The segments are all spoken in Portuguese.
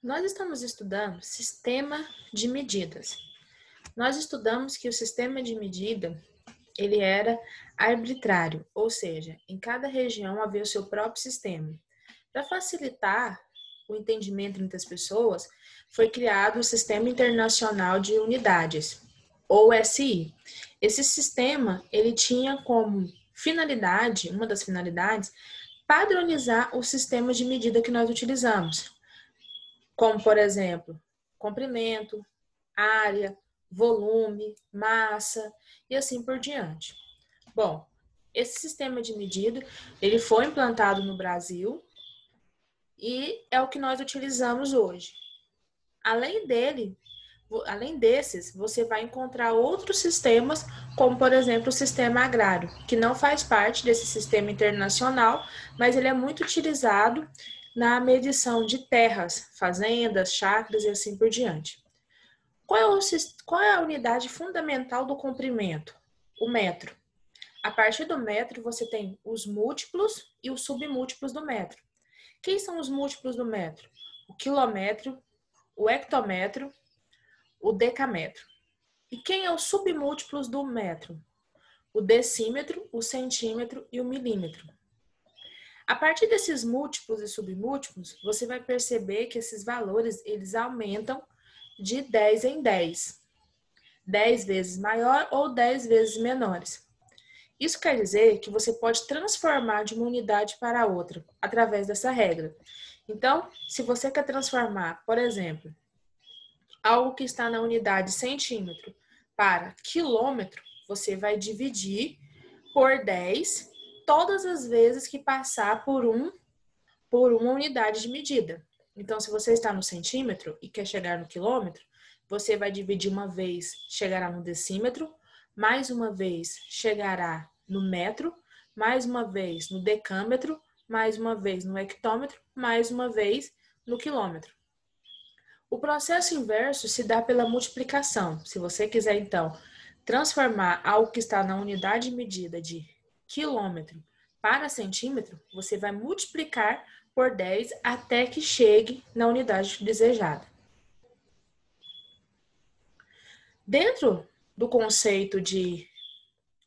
Nós estamos estudando sistema de medidas. Nós estudamos que o sistema de medida ele era arbitrário, ou seja, em cada região havia o seu próprio sistema. Para facilitar o entendimento entre as pessoas, foi criado o Sistema Internacional de Unidades, ou SI. Esse sistema, ele tinha como finalidade, uma das finalidades, padronizar os sistemas de medida que nós utilizamos como por exemplo, comprimento, área, volume, massa e assim por diante. Bom, esse sistema de medida, ele foi implantado no Brasil e é o que nós utilizamos hoje. Além dele, além desses, você vai encontrar outros sistemas, como por exemplo o sistema agrário, que não faz parte desse sistema internacional, mas ele é muito utilizado na medição de terras, fazendas, chácaras e assim por diante. Qual é, o, qual é a unidade fundamental do comprimento? O metro. A partir do metro, você tem os múltiplos e os submúltiplos do metro. Quem são os múltiplos do metro? O quilômetro, o hectômetro, o decâmetro. E quem é os submúltiplos do metro? O decímetro, o centímetro e o milímetro. A partir desses múltiplos e submúltiplos, você vai perceber que esses valores eles aumentam de 10 em 10. 10 vezes maior ou 10 vezes menores. Isso quer dizer que você pode transformar de uma unidade para outra através dessa regra. Então, se você quer transformar, por exemplo, algo que está na unidade centímetro para quilômetro, você vai dividir por 10 todas as vezes que passar por um por uma unidade de medida. Então, se você está no centímetro e quer chegar no quilômetro, você vai dividir uma vez, chegará no decímetro, mais uma vez chegará no metro, mais uma vez no decâmetro, mais uma vez no hectômetro, mais uma vez no quilômetro. O processo inverso se dá pela multiplicação. Se você quiser, então, transformar algo que está na unidade de medida de quilômetro para centímetro, você vai multiplicar por 10 até que chegue na unidade desejada. Dentro do conceito de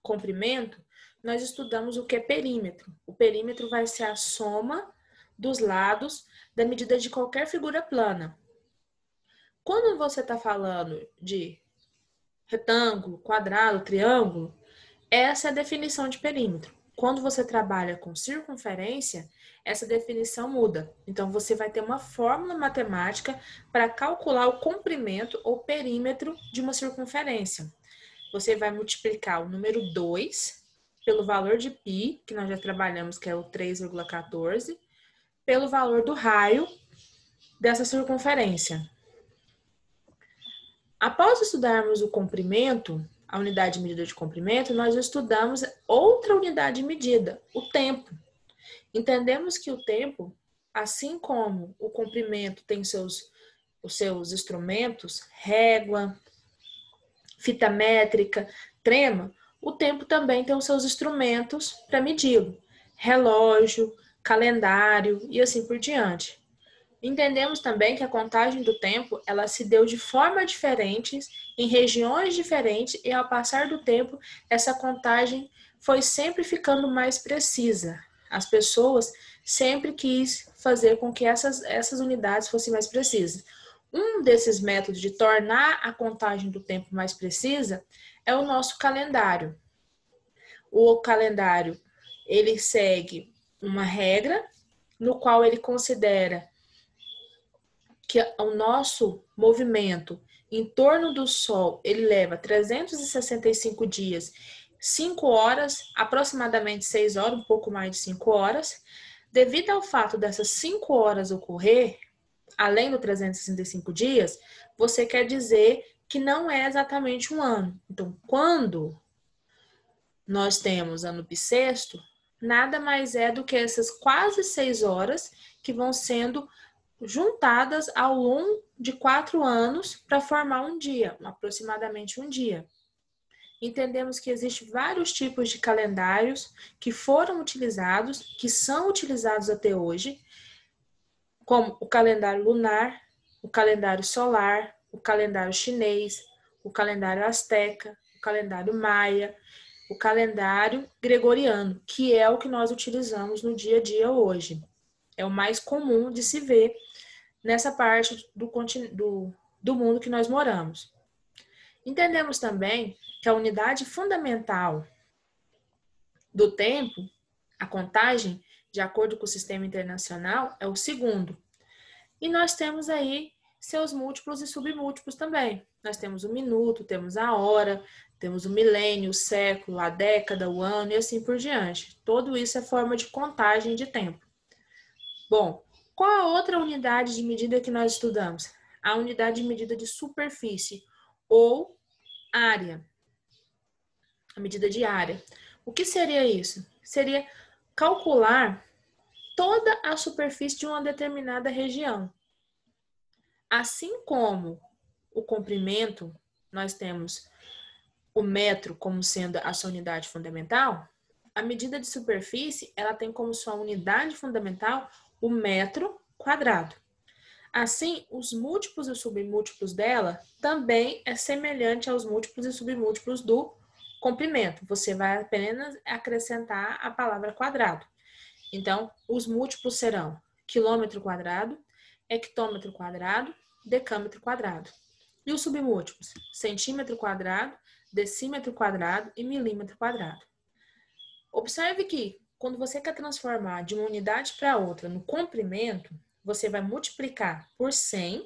comprimento, nós estudamos o que é perímetro. O perímetro vai ser a soma dos lados da medida de qualquer figura plana. Quando você está falando de retângulo, quadrado, triângulo, essa é a definição de perímetro. Quando você trabalha com circunferência, essa definição muda. Então, você vai ter uma fórmula matemática para calcular o comprimento ou perímetro de uma circunferência. Você vai multiplicar o número 2 pelo valor de π, que nós já trabalhamos, que é o 3,14, pelo valor do raio dessa circunferência. Após estudarmos o comprimento, a unidade de medida de comprimento, nós estudamos outra unidade de medida, o tempo. Entendemos que o tempo, assim como o comprimento tem seus, os seus instrumentos, régua, fita métrica, trema, o tempo também tem os seus instrumentos para medi-lo, relógio, calendário e assim por diante. Entendemos também que a contagem do tempo ela se deu de forma diferentes, em regiões diferentes, e ao passar do tempo, essa contagem foi sempre ficando mais precisa. As pessoas sempre quis fazer com que essas, essas unidades fossem mais precisas. Um desses métodos de tornar a contagem do tempo mais precisa é o nosso calendário. O calendário ele segue uma regra no qual ele considera que o nosso movimento em torno do Sol ele leva 365 dias, 5 horas, aproximadamente 6 horas, um pouco mais de 5 horas. Devido ao fato dessas 5 horas ocorrer, além do 365 dias, você quer dizer que não é exatamente um ano. Então, quando nós temos ano bissexto, nada mais é do que essas quase seis horas que vão sendo juntadas ao longo de quatro anos para formar um dia, aproximadamente um dia. Entendemos que existem vários tipos de calendários que foram utilizados, que são utilizados até hoje, como o calendário lunar, o calendário solar, o calendário chinês, o calendário asteca, o calendário maia, o calendário gregoriano, que é o que nós utilizamos no dia a dia hoje. É o mais comum de se ver nessa parte do, do, do mundo que nós moramos. Entendemos também que a unidade fundamental do tempo, a contagem, de acordo com o sistema internacional, é o segundo. E nós temos aí seus múltiplos e submúltiplos também. Nós temos o minuto, temos a hora, temos o milênio, o século, a década, o ano e assim por diante. Tudo isso é forma de contagem de tempo. Bom, qual a outra unidade de medida que nós estudamos? A unidade de medida de superfície ou área. A medida de área. O que seria isso? Seria calcular toda a superfície de uma determinada região. Assim como o comprimento, nós temos o metro como sendo a sua unidade fundamental, a medida de superfície, ela tem como sua unidade fundamental o metro quadrado. Assim, os múltiplos e submúltiplos dela também é semelhante aos múltiplos e submúltiplos do comprimento. Você vai apenas acrescentar a palavra quadrado. Então, os múltiplos serão quilômetro quadrado, hectômetro quadrado, decâmetro quadrado. E os submúltiplos? Centímetro quadrado, decímetro quadrado e milímetro quadrado. Observe que quando você quer transformar de uma unidade para outra no comprimento, você vai multiplicar por 100,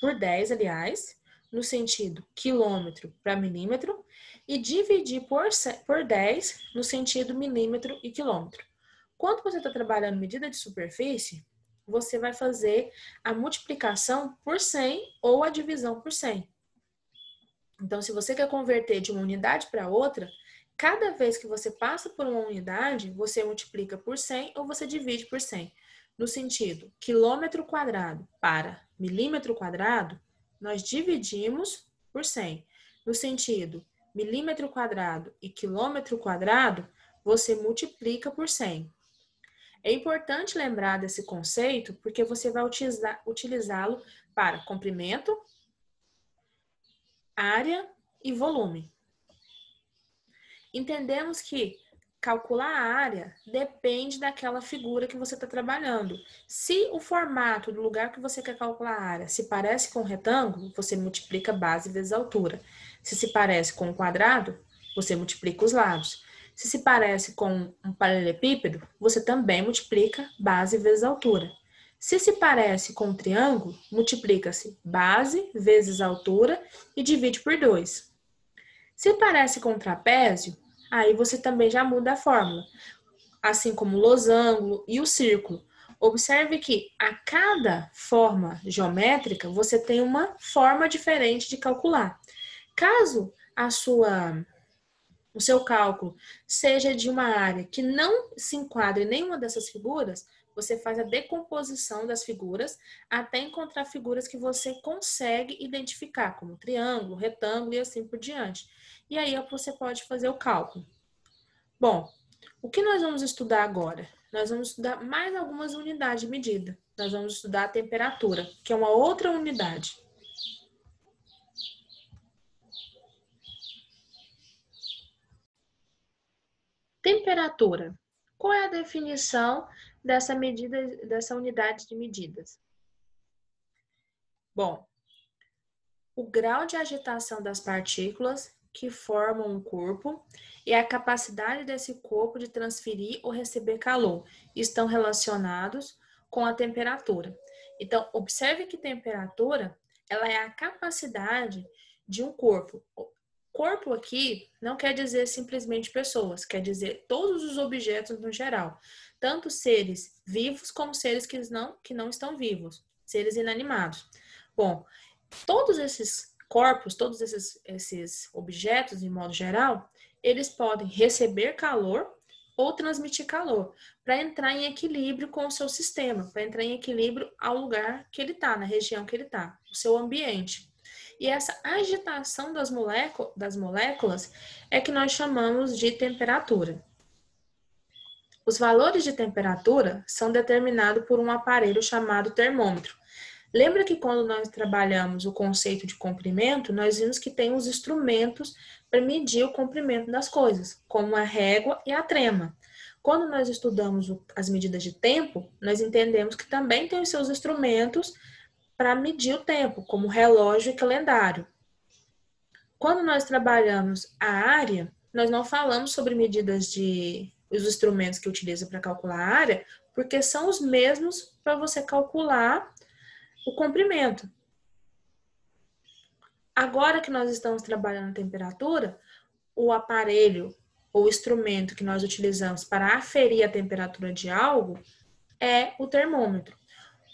por 10, aliás, no sentido quilômetro para milímetro, e dividir por, por 10 no sentido milímetro e quilômetro. Quando você está trabalhando medida de superfície, você vai fazer a multiplicação por 100 ou a divisão por 100. Então, se você quer converter de uma unidade para outra, cada vez que você passa por uma unidade, você multiplica por 100 ou você divide por 100. No sentido quilômetro quadrado para milímetro quadrado, nós dividimos por 100. No sentido milímetro quadrado e quilômetro quadrado, você multiplica por 100. É importante lembrar desse conceito porque você vai utilizá-lo para comprimento, área e volume. Entendemos que calcular a área depende daquela figura que você está trabalhando. Se o formato do lugar que você quer calcular a área se parece com um retângulo, você multiplica base vezes altura. Se se parece com um quadrado, você multiplica os lados. Se se parece com um paralelepípedo, você também multiplica base vezes altura. Se se parece com um triângulo, multiplica-se base vezes altura e divide por 2. Se parece com um trapézio, aí você também já muda a fórmula, assim como o losango e o círculo. Observe que a cada forma geométrica você tem uma forma diferente de calcular. Caso a sua o seu cálculo seja de uma área que não se enquadre em nenhuma dessas figuras, você faz a decomposição das figuras até encontrar figuras que você consegue identificar, como triângulo, retângulo e assim por diante. E aí você pode fazer o cálculo. Bom, o que nós vamos estudar agora? Nós vamos estudar mais algumas unidades de medida. Nós vamos estudar a temperatura, que é uma outra unidade. Temperatura. Qual é a definição dessa medida, dessa unidade de medidas? Bom, o grau de agitação das partículas que formam um corpo e a capacidade desse corpo de transferir ou receber calor estão relacionados com a temperatura. Então, observe que temperatura ela é a capacidade de um corpo Corpo aqui não quer dizer simplesmente pessoas, quer dizer todos os objetos no geral, tanto seres vivos como seres que não, que não estão vivos, seres inanimados. Bom, todos esses corpos, todos esses, esses objetos, de modo geral, eles podem receber calor ou transmitir calor para entrar em equilíbrio com o seu sistema, para entrar em equilíbrio ao lugar que ele está, na região que ele está, o seu ambiente. E essa agitação das, das moléculas é que nós chamamos de temperatura. Os valores de temperatura são determinados por um aparelho chamado termômetro. Lembra que quando nós trabalhamos o conceito de comprimento, nós vimos que tem os instrumentos para medir o comprimento das coisas, como a régua e a trema. Quando nós estudamos as medidas de tempo, nós entendemos que também tem os seus instrumentos para medir o tempo, como relógio e calendário. Quando nós trabalhamos a área, nós não falamos sobre medidas de os instrumentos que utiliza para calcular a área, porque são os mesmos para você calcular o comprimento. Agora que nós estamos trabalhando a temperatura, o aparelho ou instrumento que nós utilizamos para aferir a temperatura de algo é o termômetro.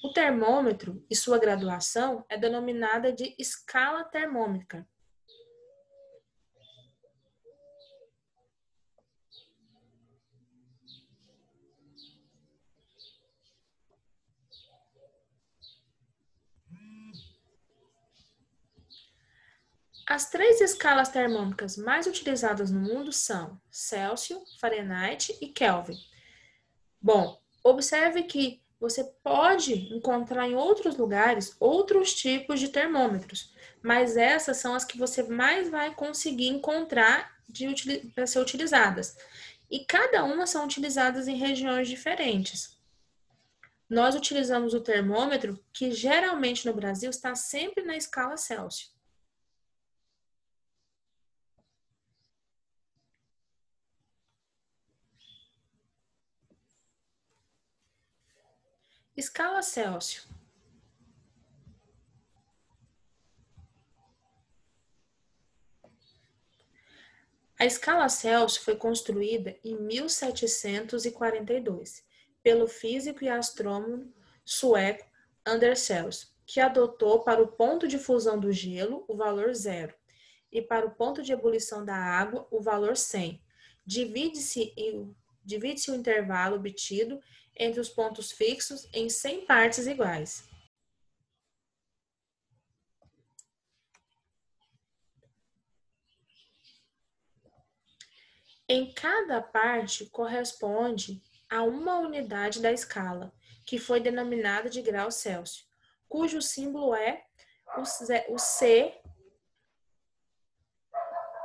O termômetro e sua graduação é denominada de escala termômetra. As três escalas termômetras mais utilizadas no mundo são Celsius, Fahrenheit e Kelvin. Bom, observe que você pode encontrar em outros lugares outros tipos de termômetros, mas essas são as que você mais vai conseguir encontrar para ser utilizadas. E cada uma são utilizadas em regiões diferentes. Nós utilizamos o termômetro, que geralmente no Brasil está sempre na escala Celsius. Escala Celsius. A escala Celsius foi construída em 1742 pelo físico e astrônomo sueco Anders Celsius, que adotou para o ponto de fusão do gelo o valor zero e para o ponto de ebulição da água o valor 100. Divide-se divide o intervalo obtido entre os pontos fixos em 100 partes iguais. Em cada parte corresponde a uma unidade da escala, que foi denominada de grau Celsius, cujo símbolo é o C.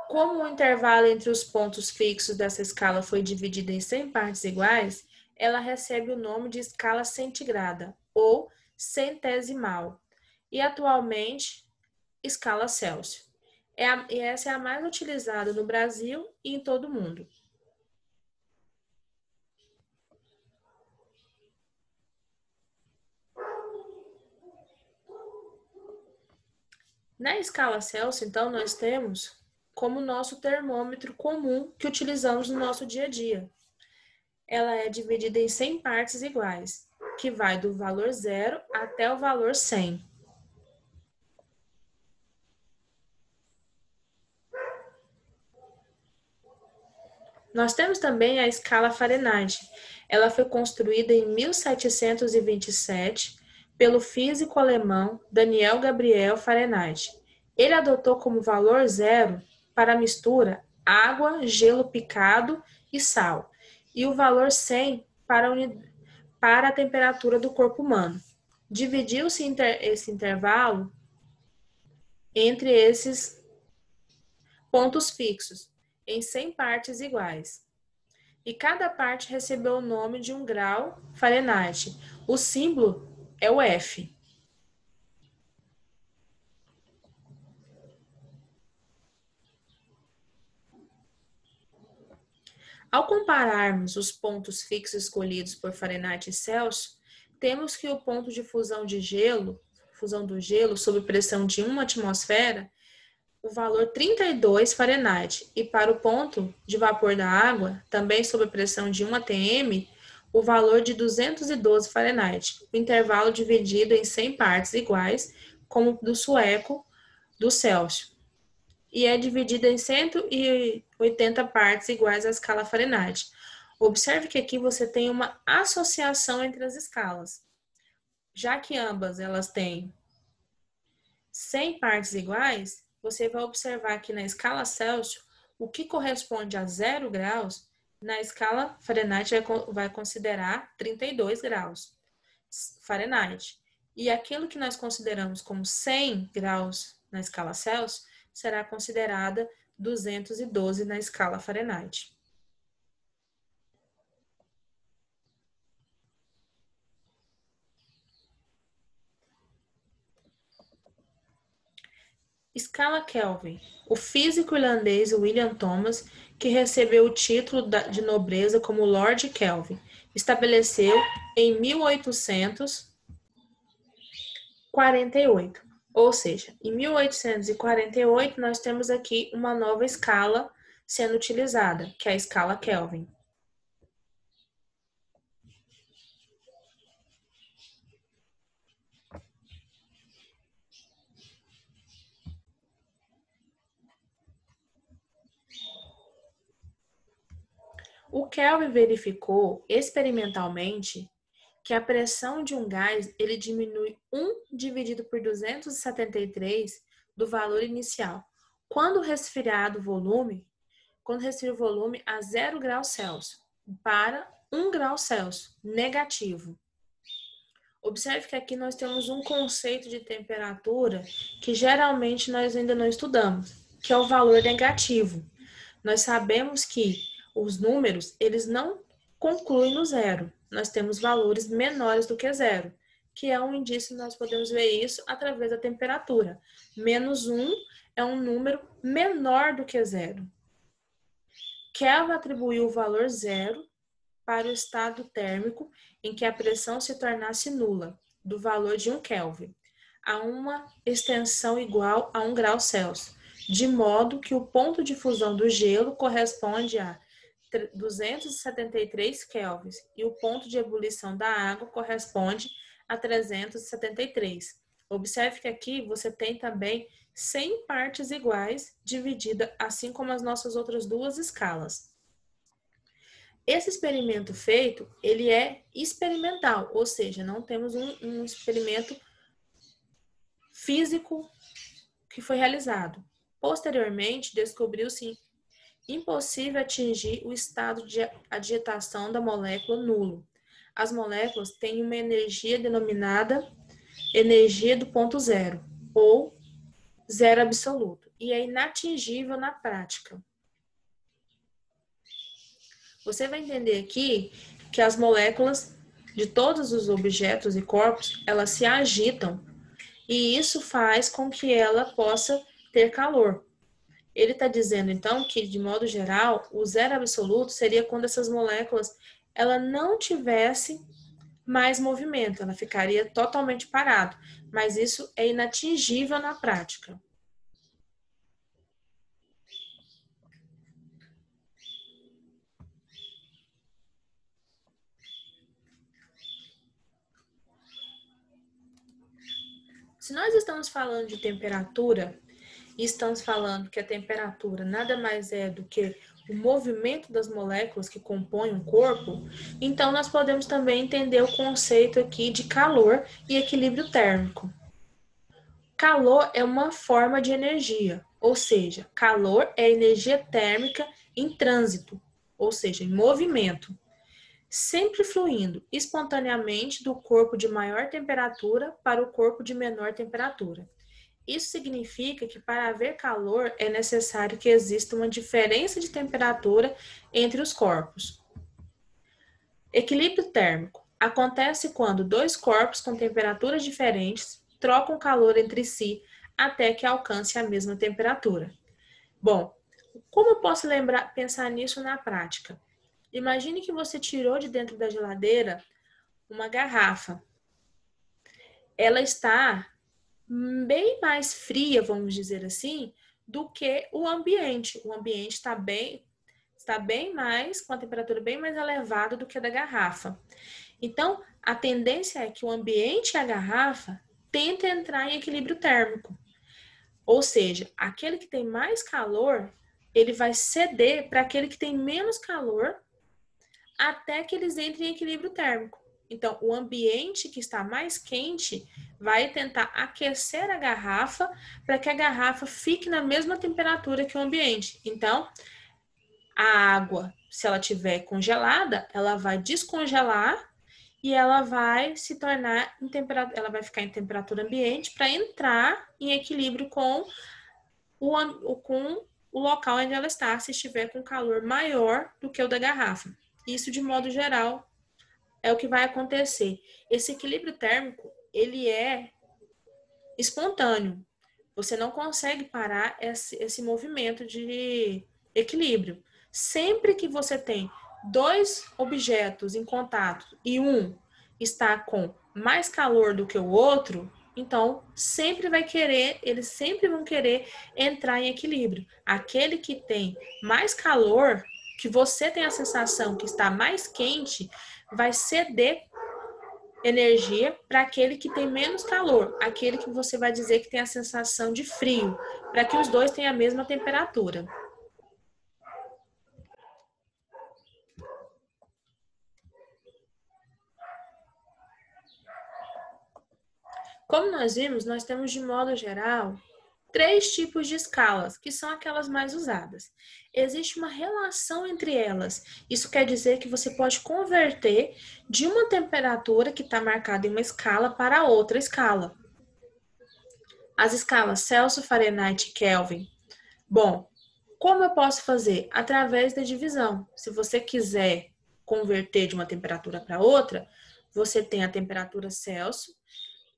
Como o intervalo entre os pontos fixos dessa escala foi dividido em 100 partes iguais, ela recebe o nome de escala centigrada ou centesimal e atualmente escala Celsius. É a, e essa é a mais utilizada no Brasil e em todo o mundo. Na escala Celsius, então, nós temos como nosso termômetro comum que utilizamos no nosso dia a dia, ela é dividida em 100 partes iguais, que vai do valor zero até o valor 100. Nós temos também a escala Fahrenheit. Ela foi construída em 1727 pelo físico alemão Daniel Gabriel Fahrenheit. Ele adotou como valor zero para a mistura água, gelo picado e sal e o valor 100 para, para a temperatura do corpo humano. Dividiu-se inter, esse intervalo entre esses pontos fixos em 100 partes iguais. E cada parte recebeu o nome de um grau Fahrenheit. O símbolo é o F. Ao compararmos os pontos fixos escolhidos por Fahrenheit e Celsius, temos que o ponto de fusão de gelo, fusão do gelo sob pressão de 1 atmosfera, o valor 32 Fahrenheit, e para o ponto de vapor da água, também sob pressão de 1 atm, o valor de 212 Fahrenheit, o intervalo dividido em 100 partes iguais, como do sueco do Celsius e é dividida em 180 partes iguais à escala Fahrenheit. Observe que aqui você tem uma associação entre as escalas. Já que ambas elas têm 100 partes iguais, você vai observar que na escala Celsius, o que corresponde a 0 graus, na escala Fahrenheit vai considerar 32 graus Fahrenheit. E aquilo que nós consideramos como 100 graus na escala Celsius será considerada 212 na escala Fahrenheit. Escala Kelvin. O físico irlandês William Thomas, que recebeu o título de nobreza como Lord Kelvin, estabeleceu em 1848. Ou seja, em 1848 nós temos aqui uma nova escala sendo utilizada, que é a escala Kelvin. O Kelvin verificou experimentalmente que a pressão de um gás ele diminui 1 dividido por 273 do valor inicial. Quando resfriado o volume, quando resfria o volume a 0 graus Celsius para 1 grau Celsius negativo. Observe que aqui nós temos um conceito de temperatura que geralmente nós ainda não estudamos, que é o valor negativo. Nós sabemos que os números, eles não concluem no zero. Nós temos valores menores do que zero, que é um indício, nós podemos ver isso através da temperatura. Menos um é um número menor do que zero. Kelvin atribuiu o valor zero para o estado térmico em que a pressão se tornasse nula, do valor de 1 Kelvin, a uma extensão igual a 1 grau Celsius, de modo que o ponto de fusão do gelo corresponde a 273 kelvins e o ponto de ebulição da água corresponde a 373. Observe que aqui você tem também 100 partes iguais dividida, assim como as nossas outras duas escalas. Esse experimento feito, ele é experimental, ou seja, não temos um, um experimento físico que foi realizado. Posteriormente, descobriu-se impossível atingir o estado de agitação da molécula nulo. As moléculas têm uma energia denominada energia do ponto zero, ou zero absoluto, e é inatingível na prática. Você vai entender aqui que as moléculas de todos os objetos e corpos, elas se agitam, e isso faz com que ela possa ter calor. Ele está dizendo, então, que, de modo geral, o zero absoluto seria quando essas moléculas ela não tivesse mais movimento, ela ficaria totalmente parado. Mas isso é inatingível na prática. Se nós estamos falando de temperatura, e estamos falando que a temperatura nada mais é do que o movimento das moléculas que compõem o corpo, então nós podemos também entender o conceito aqui de calor e equilíbrio térmico. Calor é uma forma de energia, ou seja, calor é energia térmica em trânsito, ou seja, em movimento, sempre fluindo espontaneamente do corpo de maior temperatura para o corpo de menor temperatura. Isso significa que para haver calor é necessário que exista uma diferença de temperatura entre os corpos. Equilíbrio térmico acontece quando dois corpos com temperaturas diferentes trocam calor entre si até que alcance a mesma temperatura. Bom, como eu posso lembrar, pensar nisso na prática? Imagine que você tirou de dentro da geladeira uma garrafa. Ela está bem mais fria, vamos dizer assim, do que o ambiente. O ambiente está bem, está bem mais, com a temperatura bem mais elevada do que a da garrafa. Então, a tendência é que o ambiente e a garrafa tentem entrar em equilíbrio térmico. Ou seja, aquele que tem mais calor, ele vai ceder para aquele que tem menos calor até que eles entrem em equilíbrio térmico. Então, o ambiente que está mais quente vai tentar aquecer a garrafa para que a garrafa fique na mesma temperatura que o ambiente. Então, a água, se ela estiver congelada, ela vai descongelar e ela vai se tornar em temperatura, ela vai ficar em temperatura ambiente para entrar em equilíbrio com o, com o local onde ela está, se estiver com calor maior do que o da garrafa. Isso, de modo geral, é o que vai acontecer. Esse equilíbrio térmico, ele é espontâneo. Você não consegue parar esse, esse movimento de equilíbrio. Sempre que você tem dois objetos em contato e um está com mais calor do que o outro, então sempre vai querer, eles sempre vão querer entrar em equilíbrio. Aquele que tem mais calor, que você tem a sensação que está mais quente, vai ceder energia para aquele que tem menos calor, aquele que você vai dizer que tem a sensação de frio, para que os dois tenham a mesma temperatura. Como nós vimos, nós temos de modo geral três tipos de escalas, que são aquelas mais usadas. Existe uma relação entre elas. Isso quer dizer que você pode converter de uma temperatura que está marcada em uma escala para outra escala. As escalas Celsius, Fahrenheit e Kelvin. Bom, como eu posso fazer? Através da divisão. Se você quiser converter de uma temperatura para outra, você tem a temperatura Celsius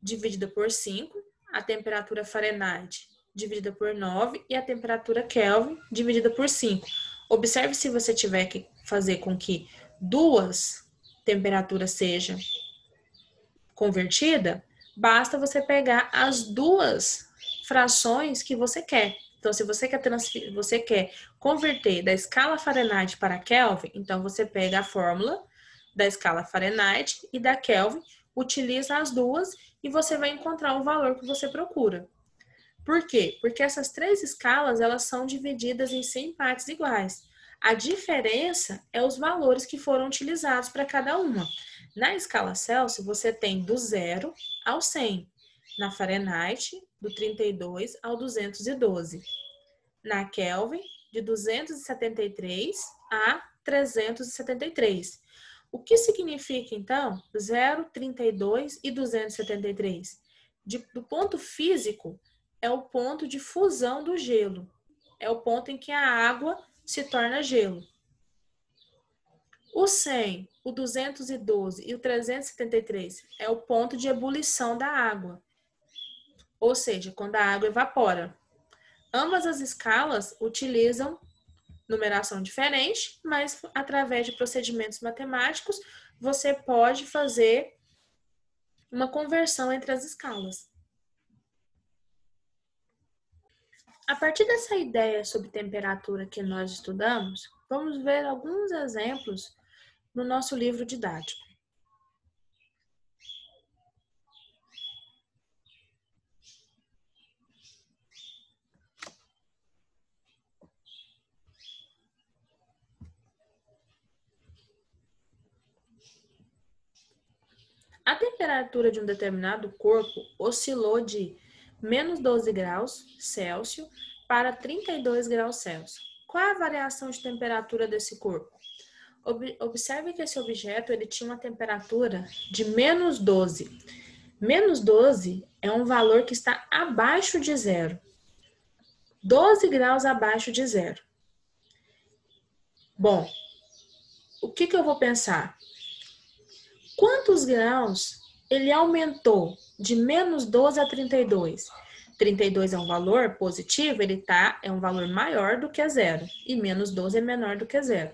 dividida por 5, a temperatura Fahrenheit dividida por 9 e a temperatura Kelvin dividida por 5. Observe se você tiver que fazer com que duas temperaturas sejam convertida, basta você pegar as duas frações que você quer. Então, se você quer você quer converter da escala Fahrenheit para Kelvin, então você pega a fórmula da escala Fahrenheit e da Kelvin, utiliza as duas e você vai encontrar o valor que você procura. Por quê? Porque essas três escalas elas são divididas em 100 partes iguais. A diferença é os valores que foram utilizados para cada uma. Na escala Celsius, você tem do zero ao 100. Na Fahrenheit, do 32 ao 212. Na Kelvin, de 273 a 373. O que significa, então, 0, 32 e 273? De, do ponto físico, é o ponto de fusão do gelo. É o ponto em que a água se torna gelo. O 100, o 212 e o 373 é o ponto de ebulição da água. Ou seja, quando a água evapora. Ambas as escalas utilizam numeração diferente, mas através de procedimentos matemáticos você pode fazer uma conversão entre as escalas. A partir dessa ideia sobre temperatura que nós estudamos, vamos ver alguns exemplos no nosso livro didático. A temperatura de um determinado corpo oscilou de menos 12 graus Celsius para 32 graus Celsius. Qual é a variação de temperatura desse corpo? Observe que esse objeto ele tinha uma temperatura de menos 12. Menos 12 é um valor que está abaixo de zero. 12 graus abaixo de zero. Bom, o que, que eu vou pensar? Quantos graus ele aumentou de menos 12 a 32. 32 é um valor positivo, ele tá, é um valor maior do que zero. E menos 12 é menor do que zero.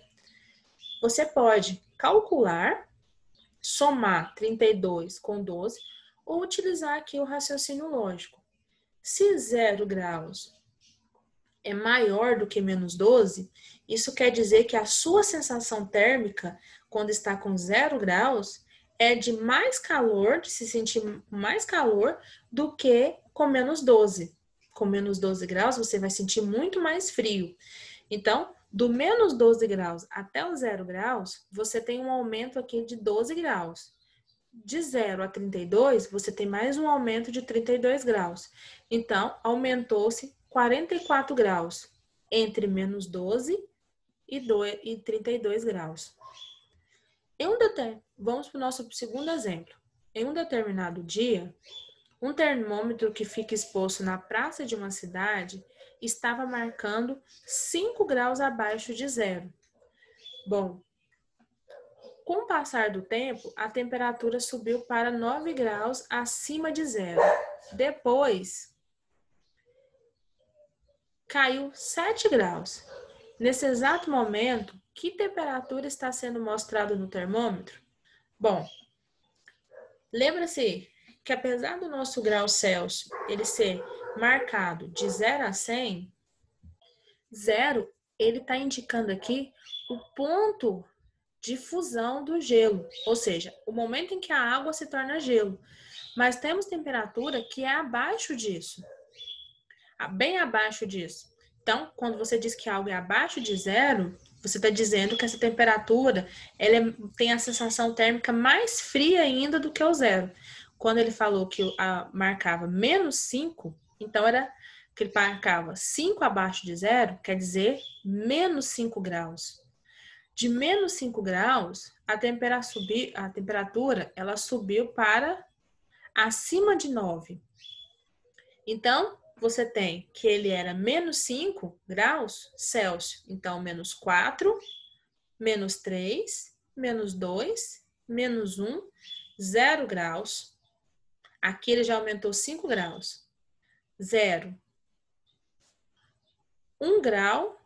Você pode calcular, somar 32 com 12, ou utilizar aqui o raciocínio lógico. Se zero graus é maior do que menos 12, isso quer dizer que a sua sensação térmica, quando está com zero graus, é de mais calor, de se sentir mais calor do que com menos 12. Com menos 12 graus, você vai sentir muito mais frio. Então, do menos 12 graus até o zero graus, você tem um aumento aqui de 12 graus. De 0 a 32, você tem mais um aumento de 32 graus. Então, aumentou-se 44 graus entre menos 12 e 32 graus. Em um deter... Vamos para o nosso segundo exemplo. Em um determinado dia, um termômetro que fica exposto na praça de uma cidade estava marcando 5 graus abaixo de zero. Bom, com o passar do tempo, a temperatura subiu para 9 graus acima de zero. Depois, caiu 7 graus. Nesse exato momento, que temperatura está sendo mostrada no termômetro? Bom, lembra-se que apesar do nosso grau Celsius ele ser marcado de 0 a 100, zero ele está indicando aqui o ponto de fusão do gelo, ou seja, o momento em que a água se torna gelo. Mas temos temperatura que é abaixo disso, bem abaixo disso. Então, quando você diz que algo é abaixo de zero, você está dizendo que essa temperatura ela é, tem a sensação térmica mais fria ainda do que o zero. Quando ele falou que a, marcava menos 5, então era que ele marcava 5 abaixo de zero, quer dizer menos 5 graus. De menos 5 graus, a temperatura, subi, a temperatura ela subiu para acima de 9. Então, você tem que ele era menos 5 graus Celsius. Então, menos 4, menos 3, menos 2, menos 1, 0 graus. Aqui ele já aumentou 5 graus. 0. 1 grau,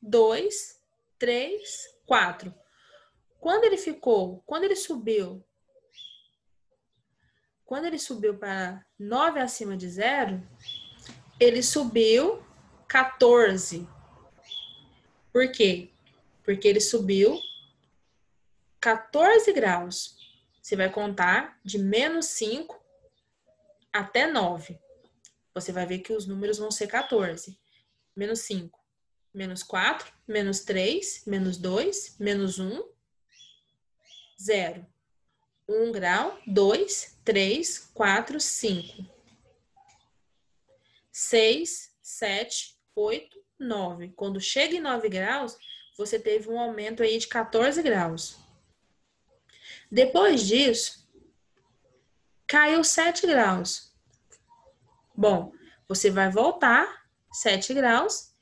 2, 3, 4. Quando ele ficou, quando ele subiu, quando ele subiu para 9 acima de zero, ele subiu 14. Por quê? Porque ele subiu 14 graus. Você vai contar de menos 5 até 9. Você vai ver que os números vão ser 14. Menos 5, menos 4, menos 3, menos 2, menos 1, 0. 1 grau, 2, 3, 4, 5. 6, 7, 8, 9. Quando chega em 9 graus, você teve um aumento aí de 14 graus. Depois disso, caiu 7 graus. Bom, você vai voltar 7 graus.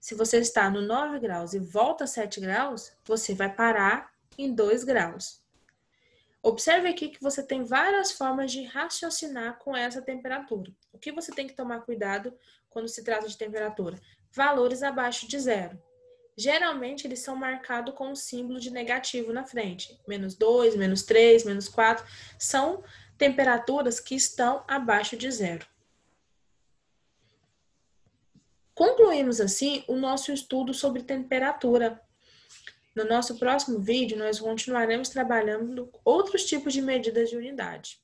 Se você está no 9 graus e volta 7 graus, você vai parar em 2 graus. Observe aqui que você tem várias formas de raciocinar com essa temperatura. O que você tem que tomar cuidado quando se trata de temperatura? Valores abaixo de zero. Geralmente, eles são marcados com um símbolo de negativo na frente. Menos 2, menos 3, menos 4. São temperaturas que estão abaixo de zero. Concluímos assim o nosso estudo sobre temperatura. No nosso próximo vídeo, nós continuaremos trabalhando outros tipos de medidas de unidade.